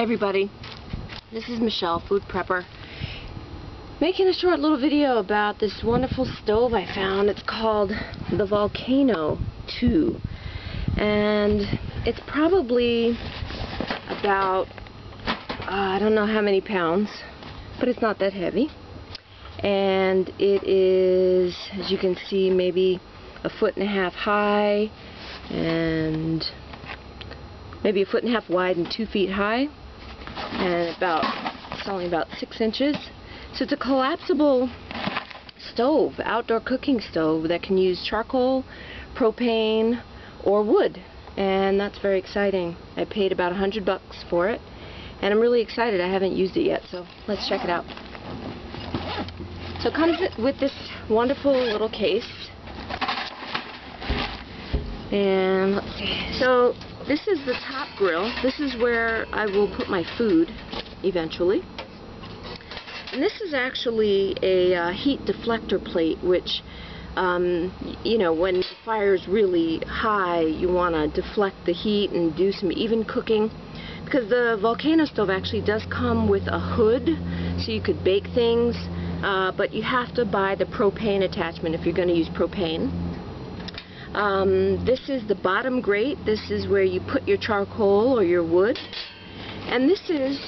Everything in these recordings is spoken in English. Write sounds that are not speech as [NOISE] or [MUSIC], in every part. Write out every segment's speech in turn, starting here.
Hey everybody, this is Michelle, food prepper, making a short little video about this wonderful stove I found. It's called the Volcano 2 and it's probably about, uh, I don't know how many pounds, but it's not that heavy. And it is, as you can see, maybe a foot and a half high and maybe a foot and a half wide and two feet high and about it's only about six inches. So it's a collapsible stove outdoor cooking stove that can use charcoal propane or wood. And that's very exciting. I paid about a hundred bucks for it and I'm really excited. I haven't used it yet so let's check it out. So it comes with this wonderful little case. And let's see. So this is the top grill. This is where I will put my food eventually. And this is actually a uh, heat deflector plate, which, um, you know, when the fire is really high, you want to deflect the heat and do some even cooking. Because the volcano stove actually does come with a hood, so you could bake things, uh, but you have to buy the propane attachment if you're going to use propane. Um, this is the bottom grate. This is where you put your charcoal or your wood. And this is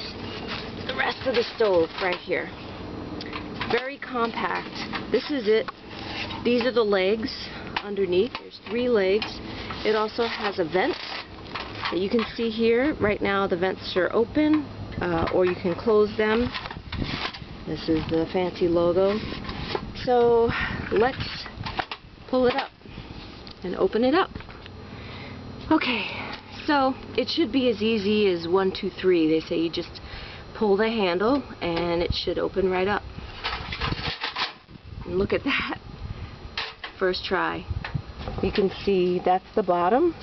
the rest of the stove right here. Very compact. This is it. These are the legs underneath. There's three legs. It also has a vent that you can see here. Right now the vents are open uh, or you can close them. This is the fancy logo. So let's pull it up and open it up. Okay, so it should be as easy as one, two, three. They say you just pull the handle and it should open right up. And look at that. First try. You can see that's the bottom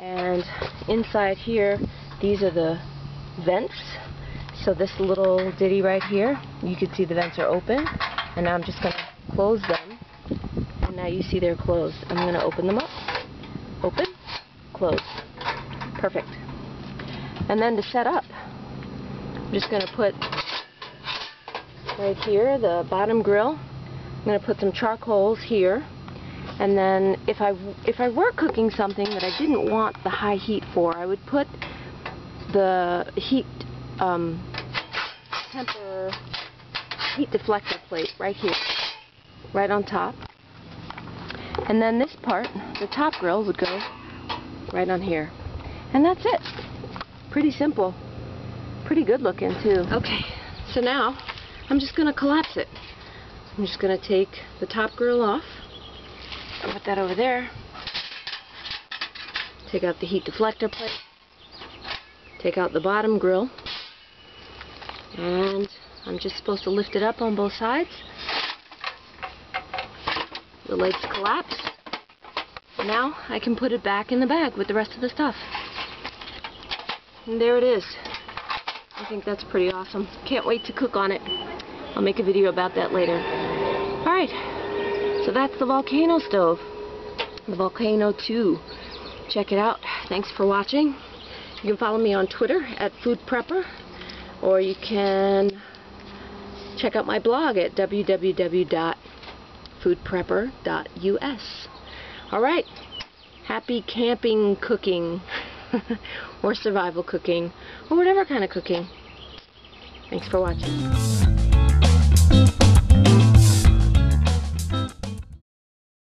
and inside here these are the vents so this little ditty right here you can see the vents are open and now I'm just going to close them now you see they're closed. I'm going to open them up. Open, close. Perfect. And then to set up, I'm just going to put right here the bottom grill. I'm going to put some charcoals here. And then if I if I were cooking something that I didn't want the high heat for, I would put the heat um, temper heat deflector plate right here, right on top. And then this part, the top grill, would go right on here. And that's it. Pretty simple. Pretty good looking too. Okay, so now I'm just going to collapse it. I'm just going to take the top grill off. Put that over there. Take out the heat deflector plate. Take out the bottom grill. And I'm just supposed to lift it up on both sides the legs collapse. Now I can put it back in the bag with the rest of the stuff. And there it is. I think that's pretty awesome. Can't wait to cook on it. I'll make a video about that later. Alright, so that's the Volcano stove. The Volcano 2. Check it out. Thanks for watching. You can follow me on Twitter at Food Prepper, or you can check out my blog at www foodprepper.us. Alright, happy camping cooking, [LAUGHS] or survival cooking, or whatever kind of cooking. Thanks for watching.